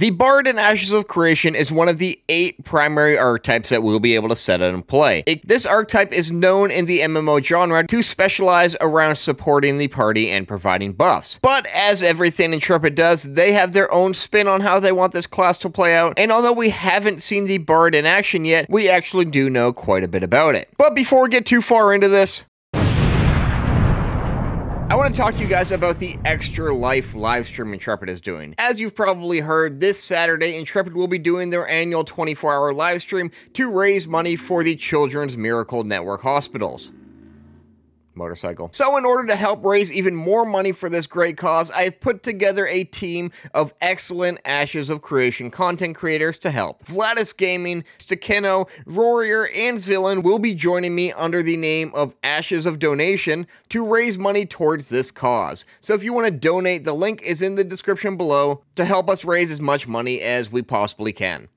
The Bard in Ashes of Creation is one of the eight primary archetypes that we'll be able to set out and play. It, this archetype is known in the MMO genre to specialize around supporting the party and providing buffs. But as everything Intrepid does, they have their own spin on how they want this class to play out, and although we haven't seen the Bard in action yet, we actually do know quite a bit about it. But before we get too far into this, I want to talk to you guys about the Extra Life livestream Intrepid is doing. As you've probably heard, this Saturday, Intrepid will be doing their annual 24 hour livestream to raise money for the Children's Miracle Network hospitals motorcycle. So in order to help raise even more money for this great cause, I have put together a team of excellent Ashes of Creation content creators to help. Vlhadus Gaming, SticQeno, Roarrior, and Xillin will be joining me under the name of Ashes of Donation to raise money towards this cause. So if you want to donate, the link is in the description below to help us raise as much money as we possibly can.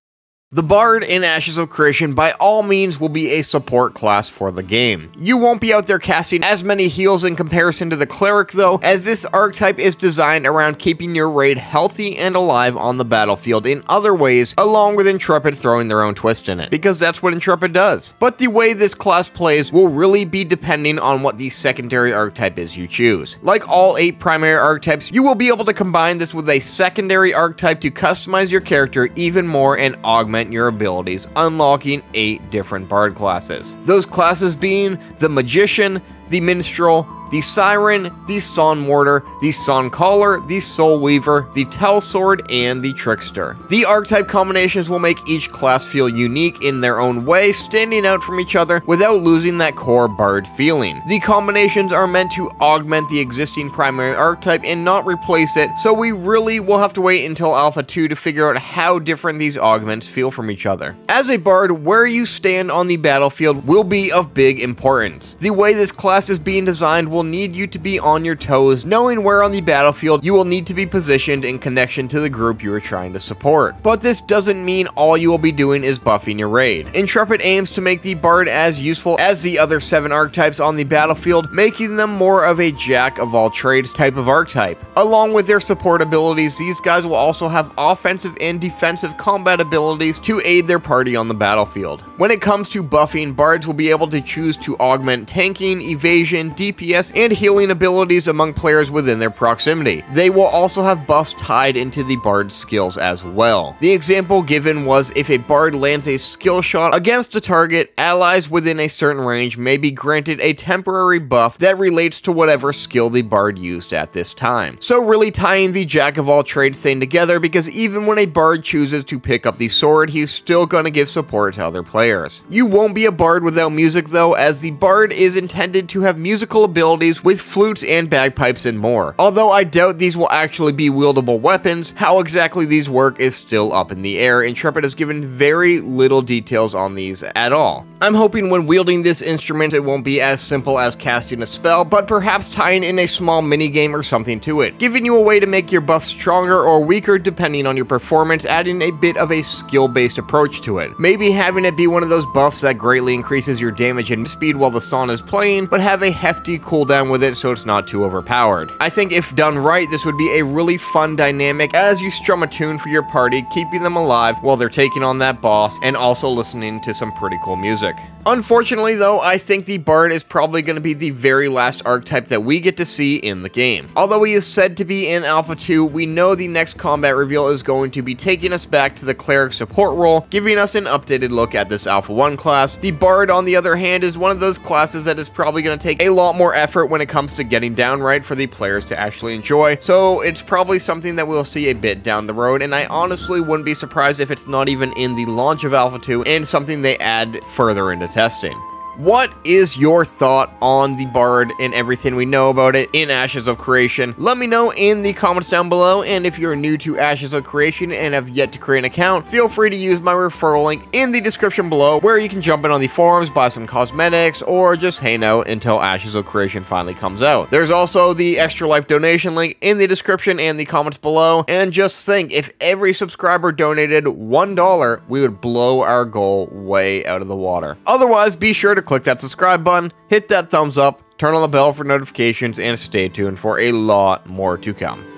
The Bard in Ashes of Creation by all means will be a support class for the game. You won't be out there casting as many heals in comparison to the Cleric though, as this archetype is designed around keeping your raid healthy and alive on the battlefield in other ways, along with Intrepid throwing their own twist in it, because that's what Intrepid does. But the way this class plays will really be depending on what the secondary archetype is you choose. Like all 8 primary archetypes, you will be able to combine this with a secondary archetype to customize your character even more and augment augment your abilities, unlocking 8 different bard classes. Those classes being the Magician, the Minstrel, the Siren, the Son Mortar, the Songcaller, the Soul Weaver, the Tellsword, and the Trickster. The archetype combinations will make each class feel unique in their own way, standing out from each other without losing that core bard feeling. The combinations are meant to augment the existing primary archetype and not replace it, so we really will have to wait until Alpha 2 to figure out how different these augments feel from each other. As a bard, where you stand on the battlefield will be of big importance. The way this class is being designed will will need you to be on your toes, knowing where on the battlefield you will need to be positioned in connection to the group you are trying to support. But this doesn't mean all you will be doing is buffing your raid. Intrepid aims to make the Bard as useful as the other 7 archetypes on the battlefield, making them more of a jack of all trades type of archetype. Along with their support abilities, these guys will also have offensive and defensive combat abilities to aid their party on the battlefield. When it comes to buffing, Bards will be able to choose to augment tanking, evasion, DPS, and healing abilities among players within their proximity. They will also have buffs tied into the Bard's skills as well. The example given was if a Bard lands a skill shot against a target, allies within a certain range may be granted a temporary buff that relates to whatever skill the Bard used at this time. So really tying the Jack of all trades thing together because even when a Bard chooses to pick up the sword, he's still gonna give support to other players. You won't be a Bard without music though, as the Bard is intended to have musical abilities abilities with flutes and bagpipes and more. Although I doubt these will actually be wieldable weapons, how exactly these work is still up in the air. Intrepid has given very little details on these at all. I'm hoping when wielding this instrument it won't be as simple as casting a spell, but perhaps tying in a small minigame or something to it, giving you a way to make your buff stronger or weaker depending on your performance, adding a bit of a skill-based approach to it. Maybe having it be one of those buffs that greatly increases your damage and speed while the song is playing, but have a hefty cooldown down with it so it's not too overpowered. I think if done right, this would be a really fun dynamic as you strum a tune for your party, keeping them alive while they're taking on that boss, and also listening to some pretty cool music. Unfortunately though, I think the Bard is probably going to be the very last archetype that we get to see in the game. Although he is said to be in Alpha 2, we know the next combat reveal is going to be taking us back to the Cleric support role, giving us an updated look at this Alpha 1 class. The Bard, on the other hand, is one of those classes that is probably going to take a lot more effort when it comes to getting down right for the players to actually enjoy, so it's probably something that we'll see a bit down the road, and I honestly wouldn't be surprised if it's not even in the launch of Alpha 2 and something they add further into testing. What is your thought on the Bard and everything we know about it in Ashes of Creation? Let me know in the comments down below, and if you're new to Ashes of Creation and have yet to create an account, feel free to use my referral link in the description below, where you can jump in on the forums, buy some cosmetics, or just hang out until Ashes of Creation finally comes out. There's also the Extra Life donation link in the description and the comments below, and just think, if every subscriber donated $1, we would blow our goal way out of the water. Otherwise, be sure to click that subscribe button, hit that thumbs up, turn on the bell for notifications, and stay tuned for a lot more to come.